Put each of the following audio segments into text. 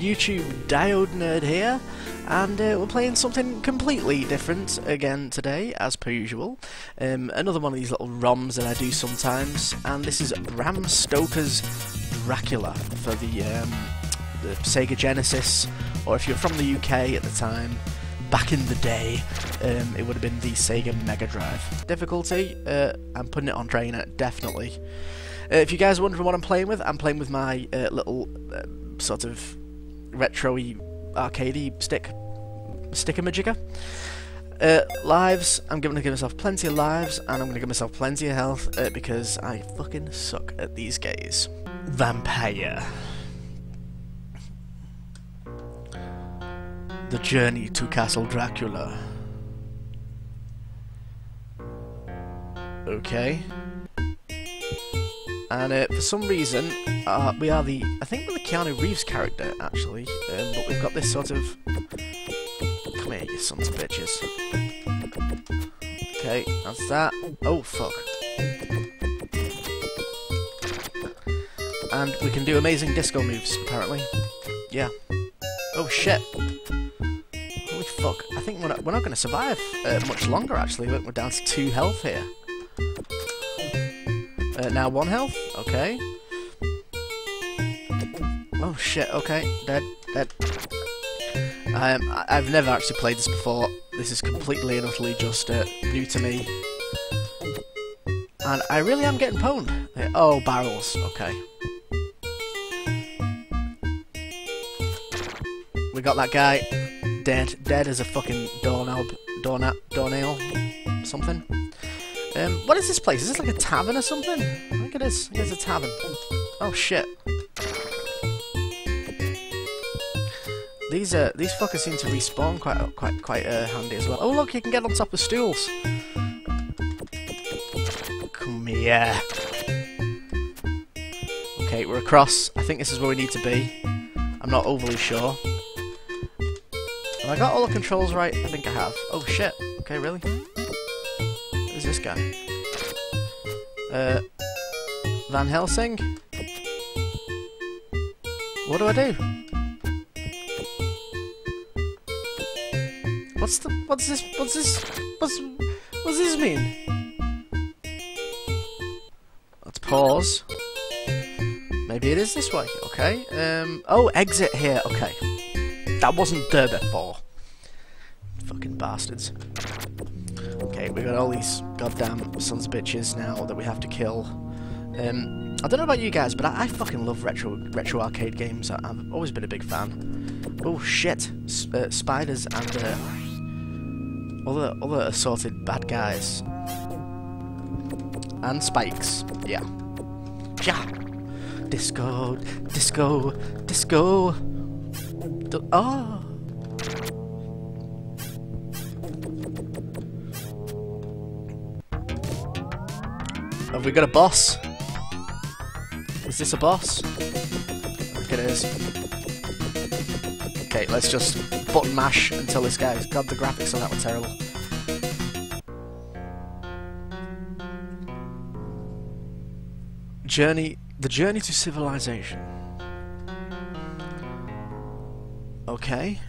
YouTube Diode Nerd here, and uh, we're playing something completely different again today, as per usual. Um, another one of these little ROMs that I do sometimes, and this is Bram Stoker's Dracula for the, um, the Sega Genesis, or if you're from the UK at the time, back in the day, um, it would have been the Sega Mega Drive. Difficulty, uh, I'm putting it on trainer, definitely. Uh, if you guys are wondering what I'm playing with, I'm playing with my uh, little uh, sort of retro-y arcadey stick sticker majigger. Uh, lives, I'm going to give myself plenty of lives, and I'm going to give myself plenty of health, uh, because I fucking suck at these games. Vampire. The Journey to Castle Dracula. Okay. And uh, for some reason, uh, we are the... I think we're the Keanu Reeves character, actually. Um, but we've got this sort of... Come here, you sons of bitches. Okay, that's that. Oh, fuck. And we can do amazing disco moves, apparently. Yeah. Oh, shit. Holy fuck. I think we're not, we're not going to survive uh, much longer, actually. We're down to two health here. Uh, now one health. Okay. Oh shit. Okay. Dead. Dead. Um, I've never actually played this before. This is completely and utterly just uh, new to me. And I really am getting pwned. Oh, barrels. Okay. We got that guy dead. Dead as a fucking doorknob. Doornap. Doornail. Something. Um, what is this place? Is this like a tavern or something? I think it is. It's a tavern. Oh shit. These uh, these fuckers seem to respawn quite quite quite uh, handy as well. Oh look, you can get on top of stools. Come here. Okay, we're across. I think this is where we need to be. I'm not overly sure. Have I got all the controls right? I think I have. Oh shit. Okay, really? This guy? Uh, Van Helsing? What do I do? What's the, what's this, what's this, what's, what's this mean? Let's pause. Maybe it is this way, okay. Um, oh, exit here, okay. That wasn't there before. Fucking bastards. Okay, we got all these goddamn sons of bitches now that we have to kill. Um, I don't know about you guys, but I, I fucking love retro retro arcade games. I, have always been a big fan. Oh shit! S uh, spiders and uh, other other assorted bad guys and spikes. Yeah. Yeah. Disco, disco, disco. D oh. Have we got a boss? Is this a boss? I think it is. Okay, let's just button mash until this guy's... God, the graphics on that were terrible. Journey... The Journey to Civilization. Okay.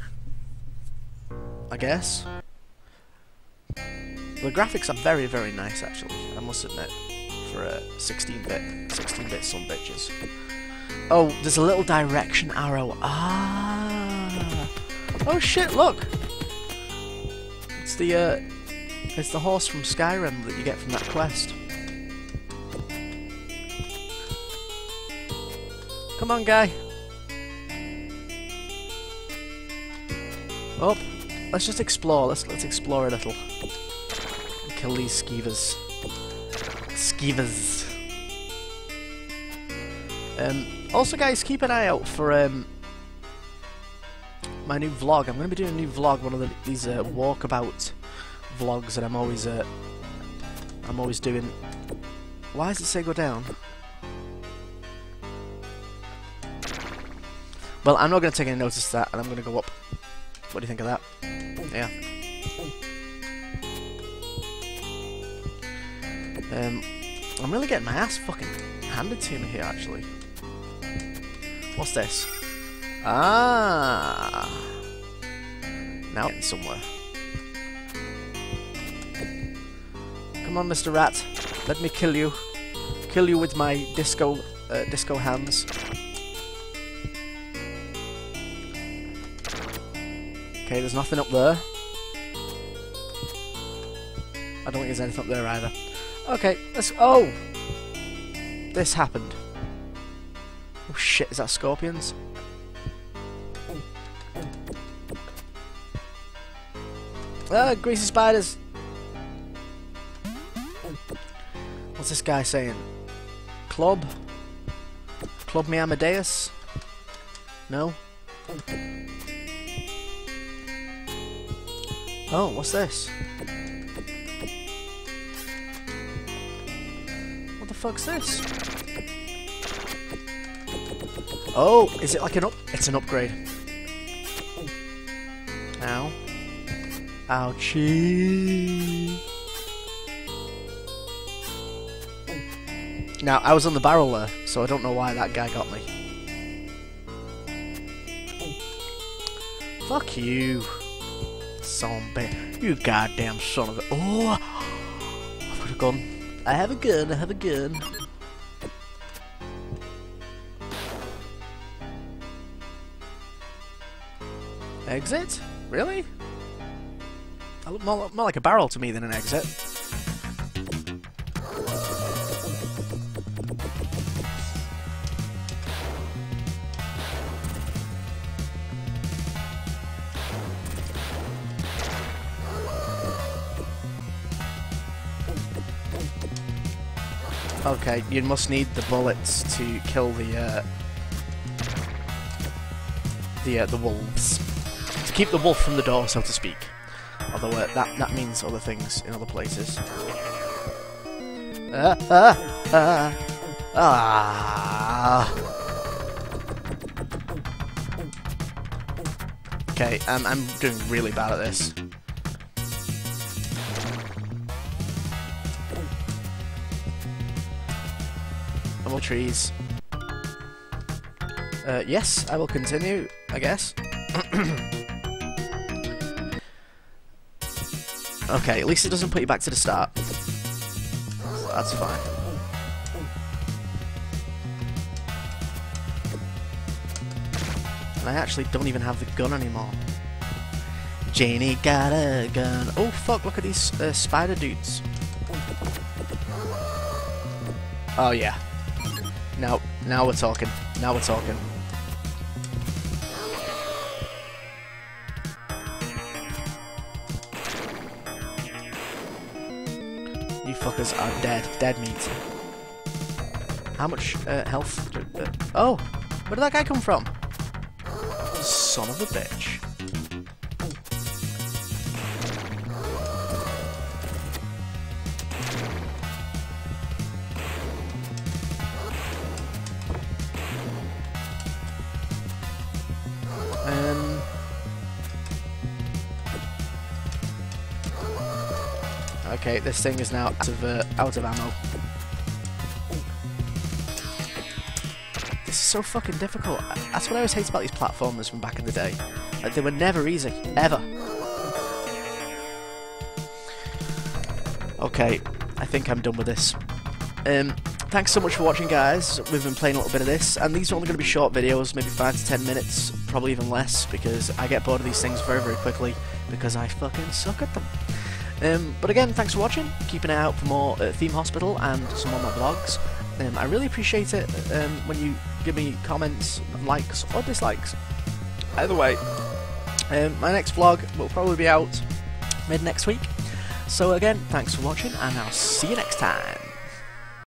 I guess. The graphics are very, very nice, actually, I must admit for a 16-bit, 16-bit some bitches. Oh, there's a little direction arrow. Ah. Oh shit! Look. It's the uh, it's the horse from Skyrim that you get from that quest. Come on, guy. Oh, let's just explore. Let's let's explore a little. Kill these skeevers. Skeevers. Um, also, guys, keep an eye out for um, my new vlog. I'm going to be doing a new vlog, one of the, these uh, walkabout vlogs that I'm always uh, I'm always doing. Why does it say go down? Well, I'm not going to take any notice of that, and I'm going to go up. What do you think of that? Yeah. Um, I'm really getting my ass fucking handed to me here, actually. What's this? Ah. Now getting somewhere. Come on, Mr. Rat. Let me kill you. Kill you with my disco uh, disco hands. Okay, there's nothing up there. I don't think there's anything up there either. Okay, let's... Oh! This happened. Oh shit, is that scorpions? Ah, greasy spiders! What's this guy saying? Club? Club me Amadeus? No? Oh, what's this? Fuck's this? Oh, is it like an up? It's an upgrade. Ow. Ouchie. Now, I was on the barrel there, so I don't know why that guy got me. Fuck you. Zombie. You goddamn son of a... Oh! I've got a gun. I have a gun, I have a gun. Exit? Really? That looked more, more like a barrel to me than an exit. Okay, you must need the bullets to kill the uh, the uh, the wolves to keep the wolf from the door, so to speak. Although uh, that that means other things in other places. Ah ah ah ah. Okay, um, I'm doing really bad at this. Trees. Uh, yes, I will continue, I guess. okay, at least it doesn't put you back to the start. That's fine. And I actually don't even have the gun anymore. Janie got a gun. Oh fuck, look at these uh, spider dudes. Oh yeah, now, now we're talking. Now we're talking. You fuckers are dead. Dead meat. How much uh, health? Uh, oh! Where did that guy come from? Son of a bitch. Okay, this thing is now out of uh, out of ammo. This is so fucking difficult. That's what I always hate about these platformers from back in the day. Like they were never easy, ever. Okay, I think I'm done with this. Um, thanks so much for watching guys, we've been playing a little bit of this, and these are only going to be short videos, maybe 5 to 10 minutes, probably even less, because I get bored of these things very very quickly, because I fucking suck at them. Um, but again, thanks for watching, keep an eye out for more uh, Theme Hospital and some of my vlogs. Um, I really appreciate it um, when you give me comments, likes or dislikes. Either way, um, my next vlog will probably be out mid next week. So again, thanks for watching and I'll see you next time.